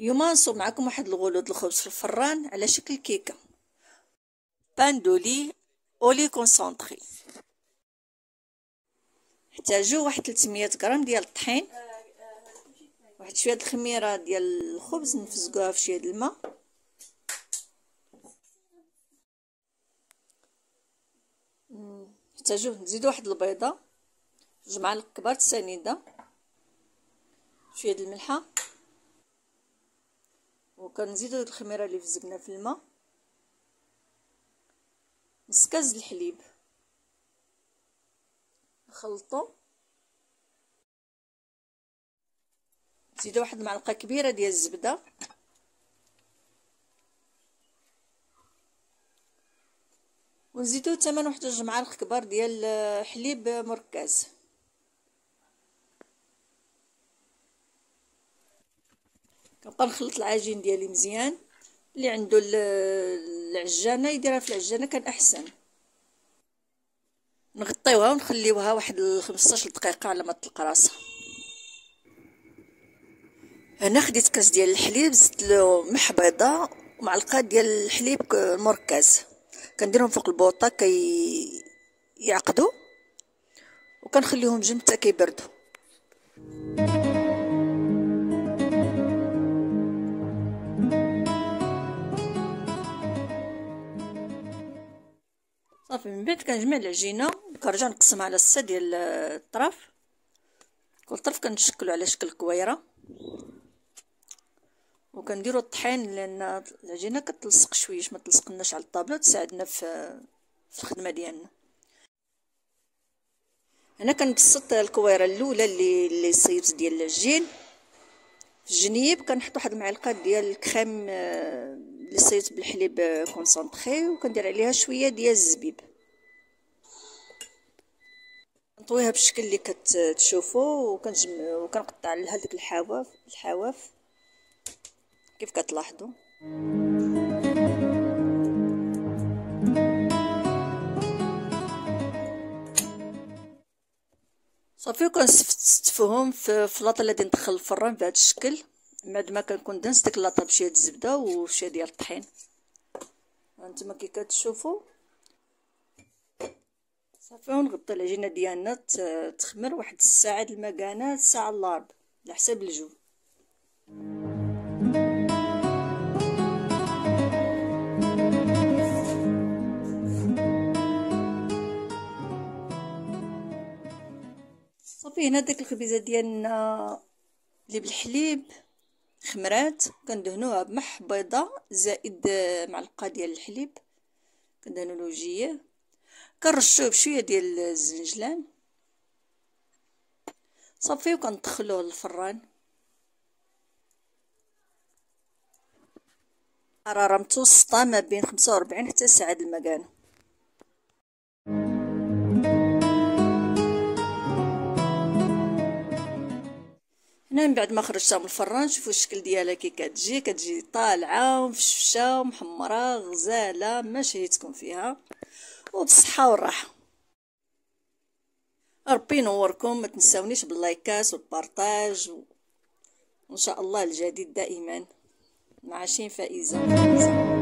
اليوم نصوب معكم واحد الغلوظ الخبز في الفران على شكل كيكة. بان دولي اولي كونسونطري نحتاجو واحد 300 غرام ديال الطحين. واحد شوية الخميرة ديال الخبز نفزقوها في شوية الماء. نحتاجو نزيدو واحد البيضة. جوج معالق كبار السنيدة. شوية د الملحة. وكنزيدو هاد الخميرة اللي فزقنا في الماء. نص كاس الحليب. نخلطو. نزيدو واحد المعلقة كبيرة ديال الزبدة. ونزيدو ثمن واحد جوج معالق كبار ديال حليب مركز. كنبقى نخلط العجين ديالي مزيان. اللي عنده العجانة يديرها في العجانة كان أحسن. نغطيوها ونخليوها واحد 15 دقيقة على ما تطلق راسها. هنا خديت كاس ديال الحليب زدت له ملح بيضه ومعلقه ديال الحليب مركز كنديرهم فوق البوطة كي يعقدوا وكنخليهم جنب حتى كيبردوا صافي من بعد كنجمع العجينة كنرجع نقسمها على السا ديال الطرف كل طرف كنشكلو على شكل كويرة. وكنديرو الطحين لأن العجينه كتلصق شويش ما تلصقناش على الطابلة تساعدنا في في الخدمة ديالنا. هنا كنبسط الكويرة الأولى اللي اللي صيبت ديال العجين في الجنيب كنحط واحد المعلقة ديال الكريم اللي صيبت بالحليب كونسونطري وكندير عليها شوية ديال الزبيب. نطويها بالشكل اللي كتشوفوا وكنجم وكنقطع لها ديك الحواف الحواف. كيف كتلاحظوا؟ صافي وكنستفهم في فلاطه اللي ندخل الفران بهذا الشكل. بعد ما كنكون دنس ديك لاطه بشويه الزبدة وشويه ديال الطحين. هانتوما كي كتشوفوا. صافي ونغطي العجينه ديالنا تخمر واحد الساعة المكانة ساعة الا ربع على حساب الجو. صافي هنا ديك الخبيزة ديالنا اللي بالحليب خمرات كندهنوها بمح بيضه زائد معلقة ديال الحليب كندهنو الوجيه كنرشوه بشوية ديال الزنجلان. صافي وكندخلوه للفران. حرارة متوسطة ما بين 45 حتى ساعة المكانه من بعد ما خرجتها من الفران شوفوا الشكل ديالها كي كتجي كتجي طالعة ومفشفشة ومحمرة غزالة ما شهيتكم فيها. وبالصحة والراحة. ربي ينوركم ما تنساونيش باللايكات والبارطاج و... وإن شاء الله الجديد دائما. مع شين فائزة.